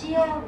시험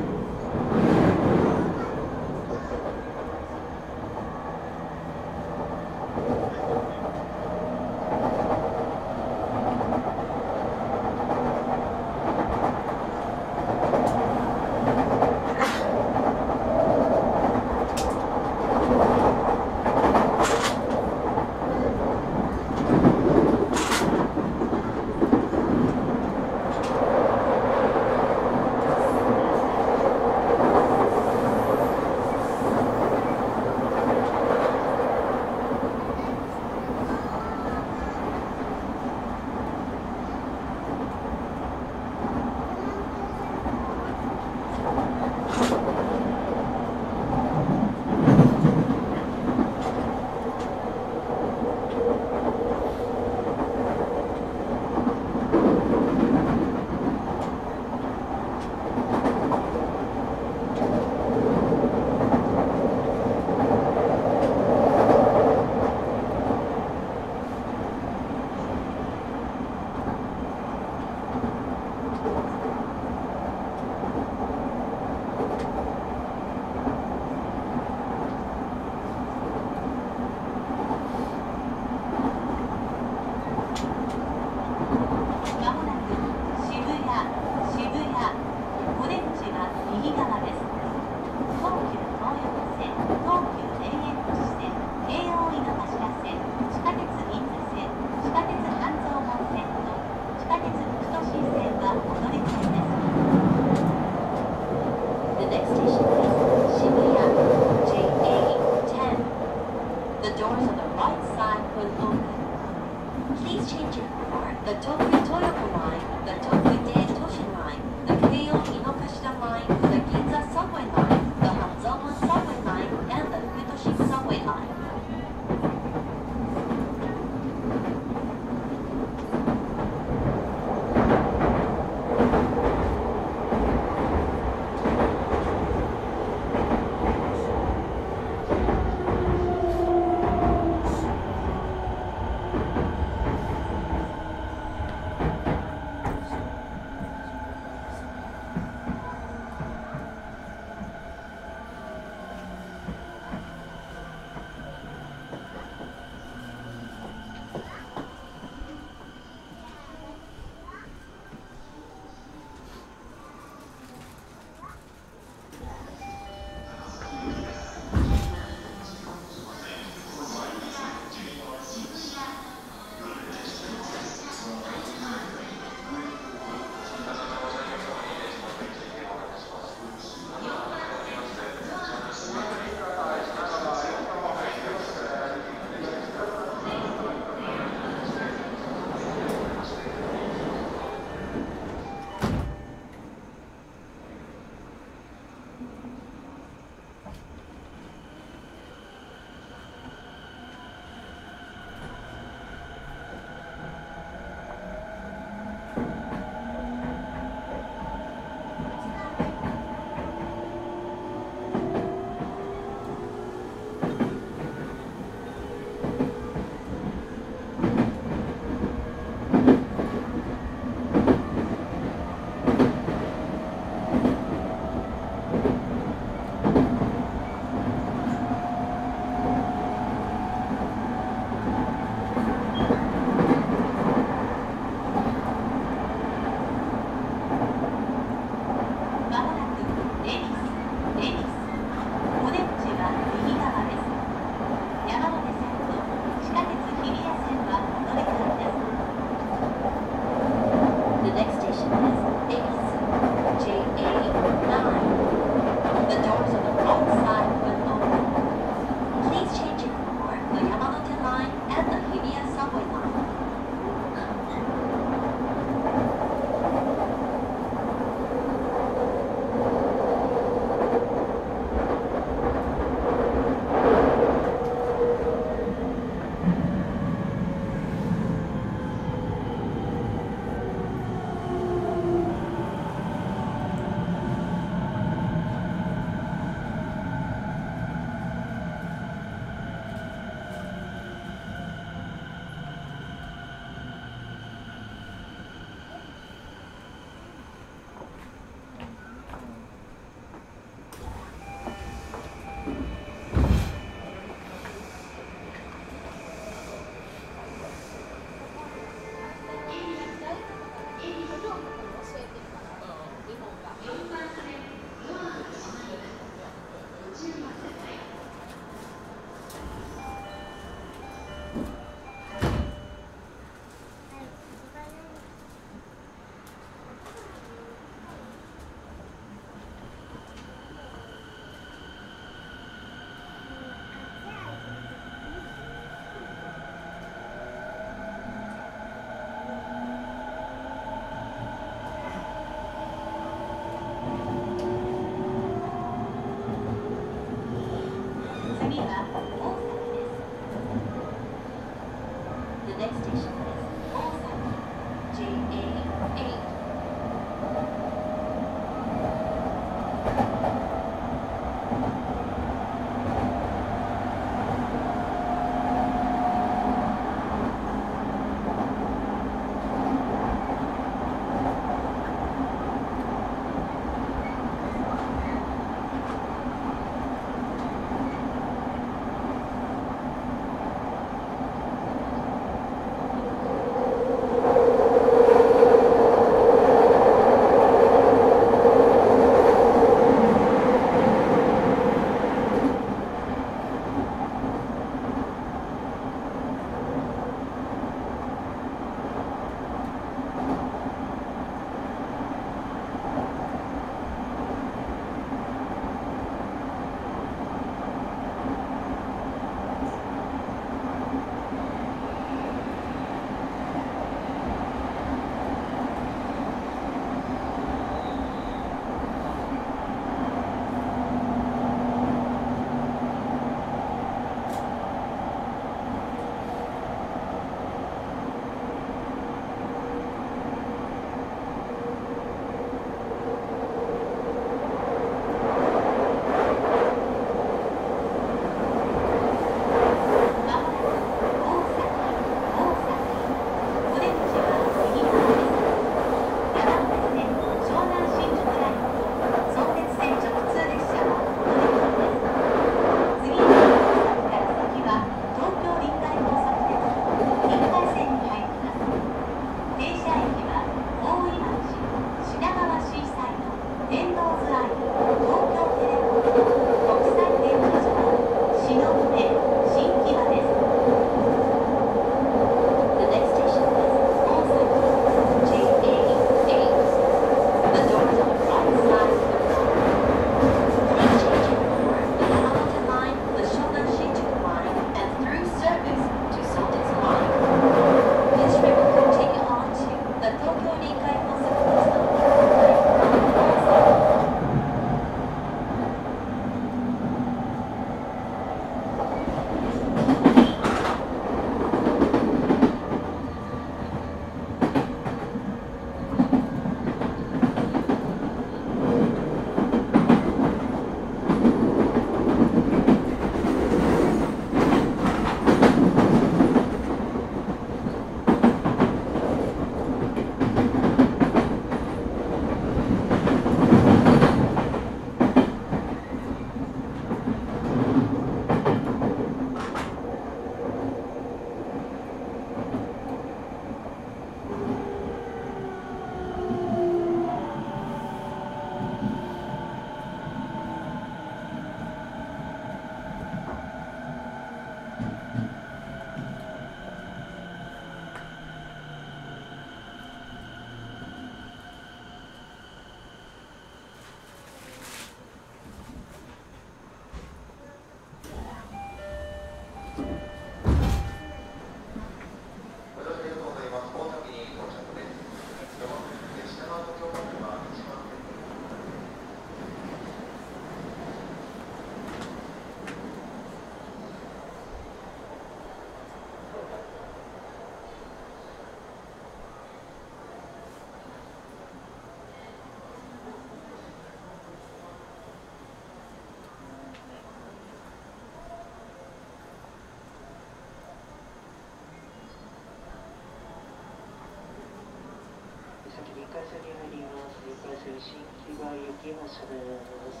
回線に入ります。2回線新木場行き発車です。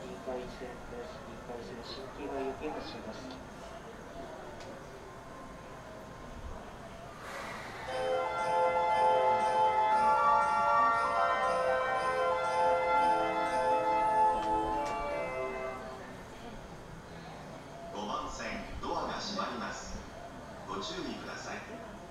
2回線です。2回線新木場行き発車です。5番線ドアが閉まりますご注意ください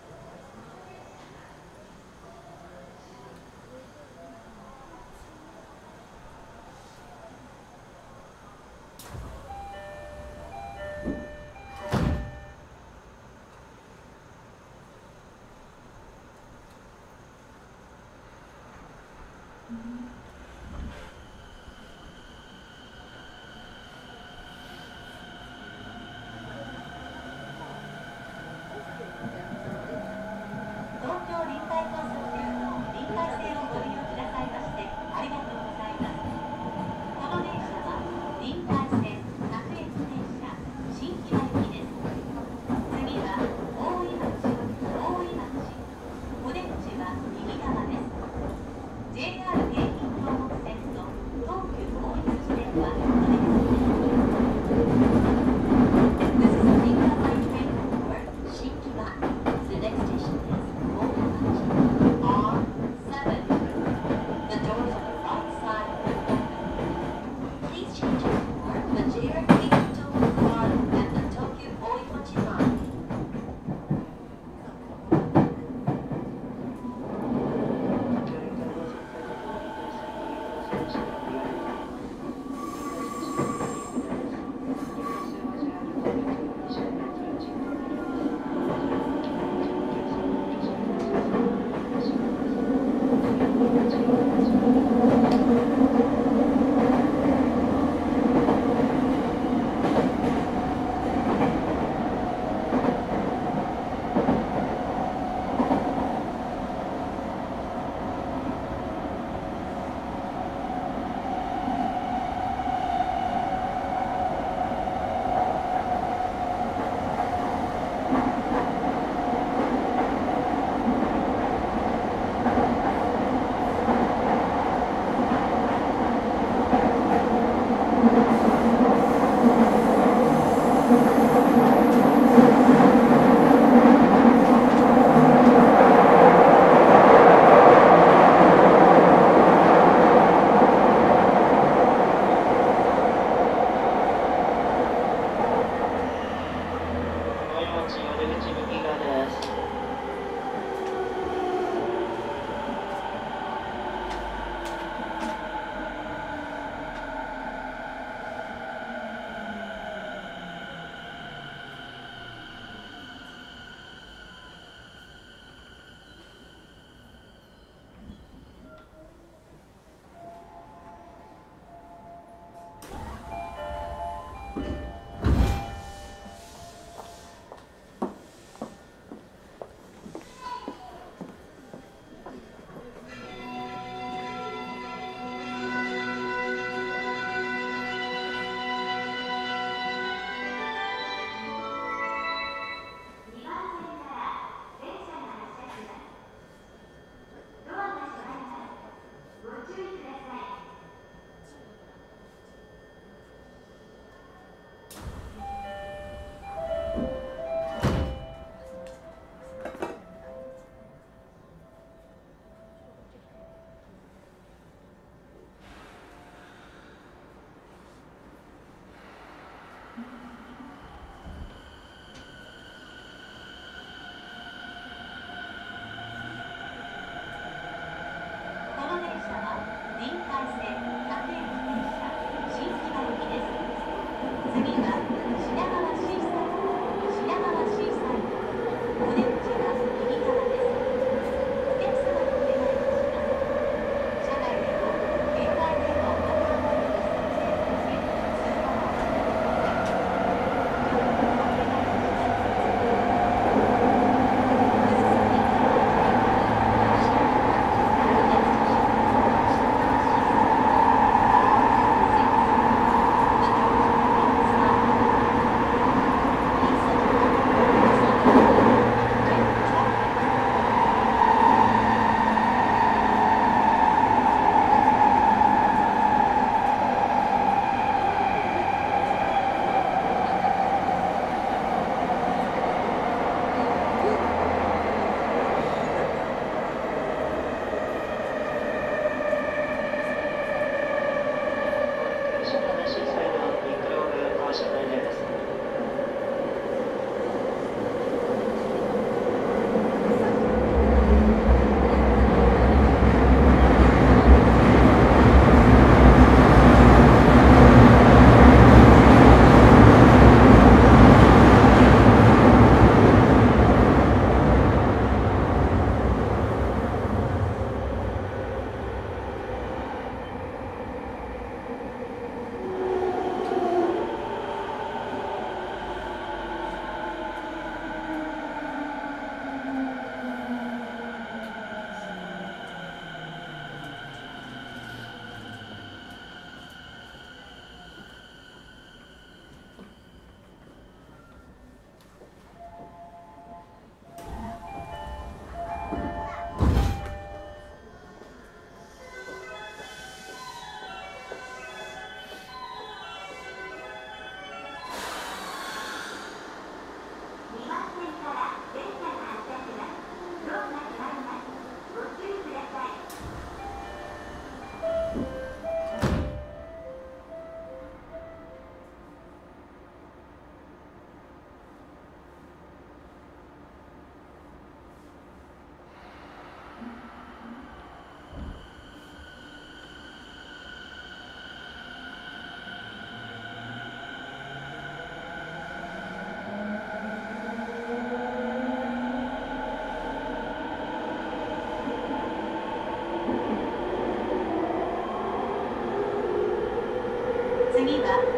that.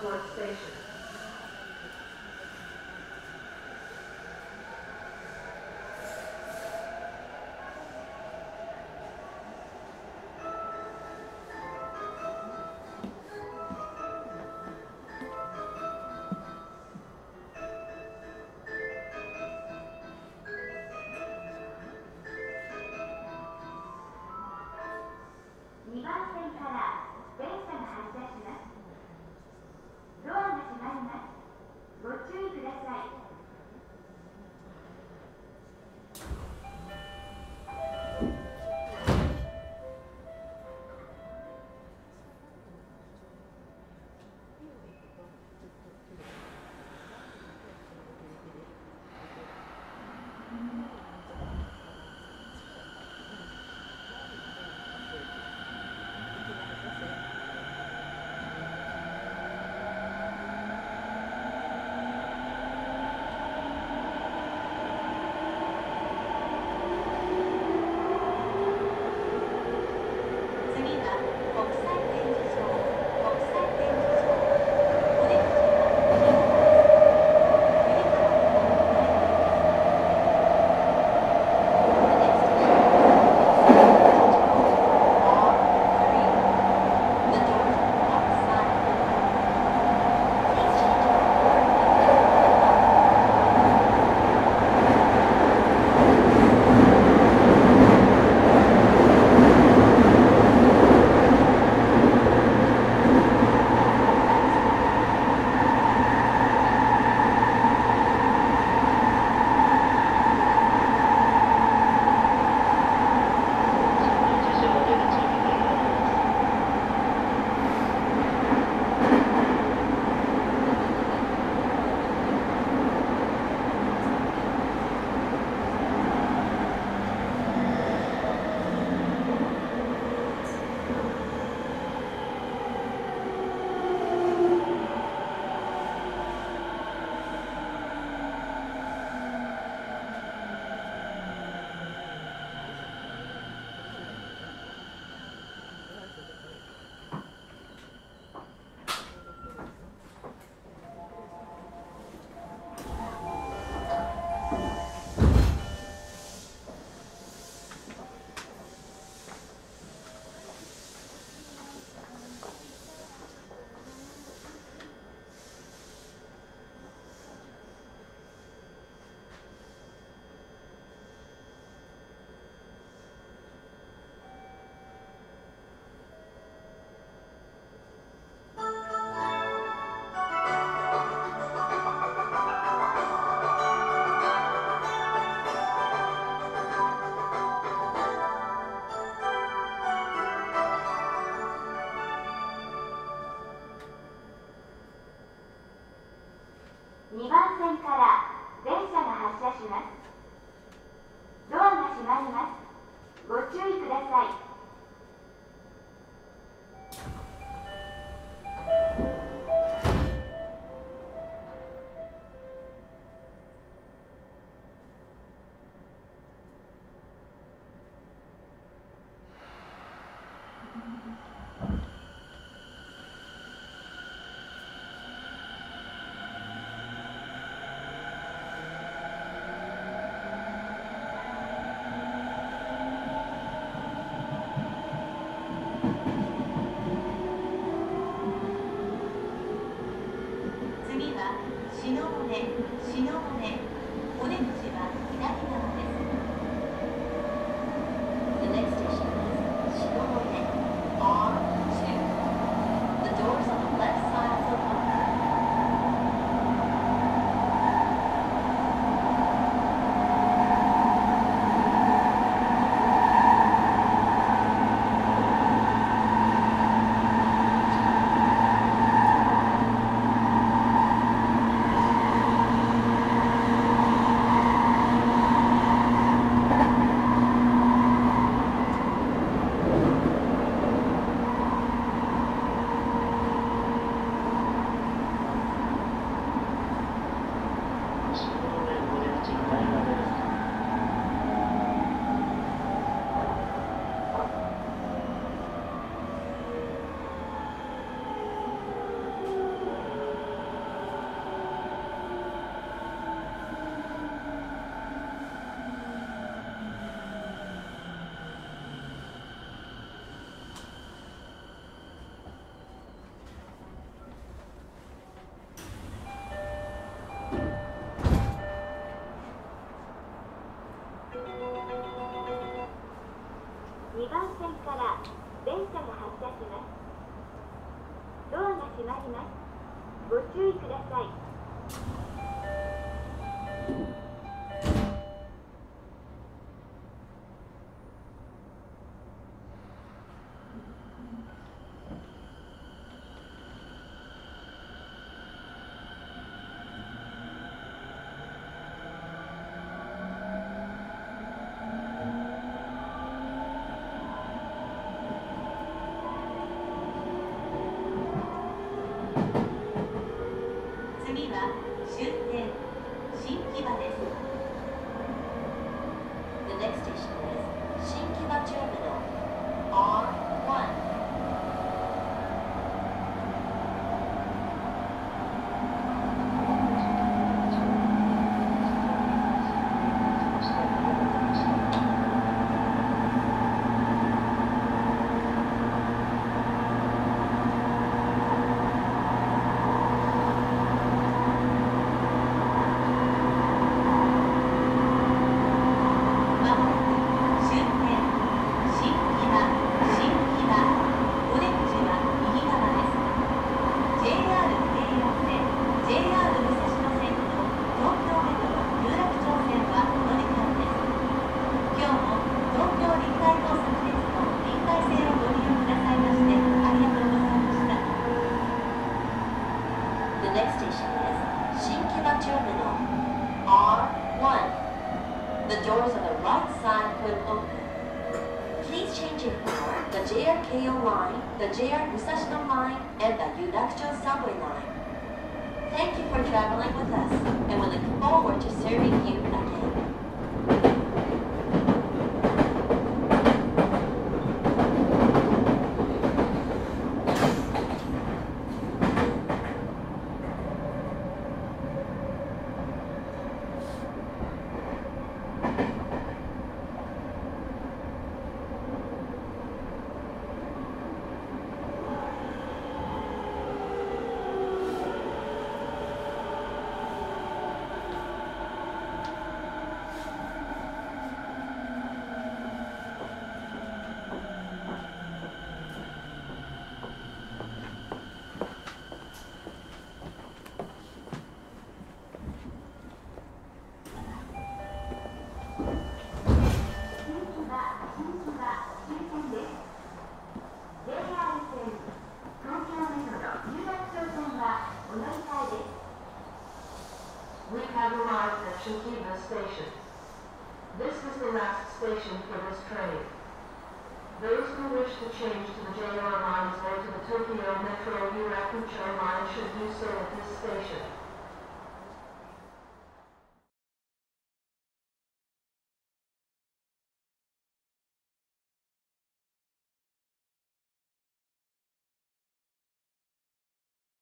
College Station.